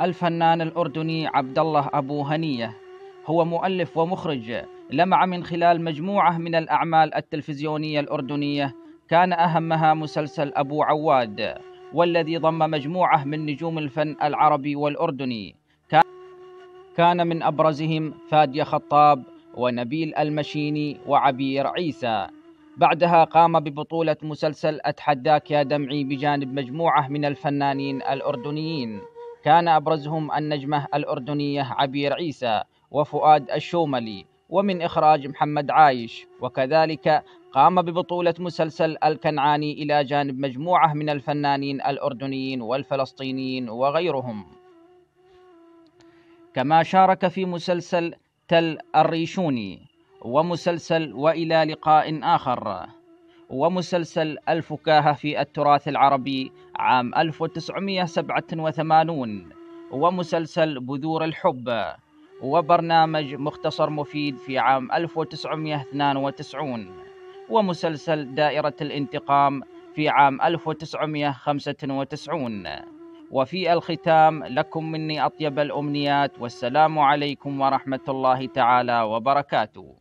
الفنان الأردني عبد الله أبو هنية. هو مؤلف ومخرج. لمع من خلال مجموعة من الأعمال التلفزيونية الأردنية. كان أهمها مسلسل أبو عواد والذي ضم مجموعة من نجوم الفن العربي والأردني. كان من أبرزهم فادية خطاب ونبيل المشيني وعبير عيسى. بعدها قام ببطولة مسلسل أتحداك يا دمعي بجانب مجموعة من الفنانين الأردنيين. كان أبرزهم النجمة الأردنية عبير عيسى وفؤاد الشوملي ومن إخراج محمد عايش. وكذلك قام ببطولة مسلسل الكنعاني إلى جانب مجموعة من الفنانين الأردنيين والفلسطينيين وغيرهم. كما شارك في مسلسل تل الريشوني ومسلسل وإلى لقاء آخر. ومسلسل الفكاهه في التراث العربي عام 1987 ومسلسل بذور الحب وبرنامج مختصر مفيد في عام 1992 ومسلسل دائرة الانتقام في عام 1995 وفي الختام لكم مني أطيب الأمنيات والسلام عليكم ورحمة الله تعالى وبركاته.